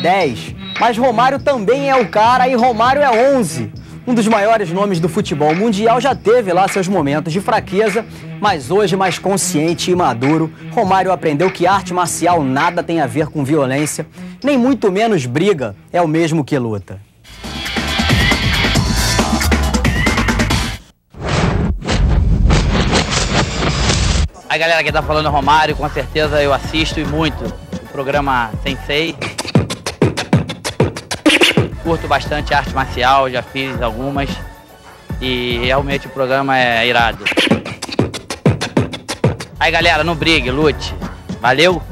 10. Mas Romário também é o cara e Romário é 11. Um dos maiores nomes do futebol mundial já teve lá seus momentos de fraqueza, mas hoje mais consciente e maduro, Romário aprendeu que arte marcial nada tem a ver com violência, nem muito menos briga, é o mesmo que luta. Aí galera, quem tá falando Romário, com certeza eu assisto e muito o programa Sensei. Curto bastante arte marcial, já fiz algumas e realmente o programa é irado. Aí galera, não brigue, lute. Valeu!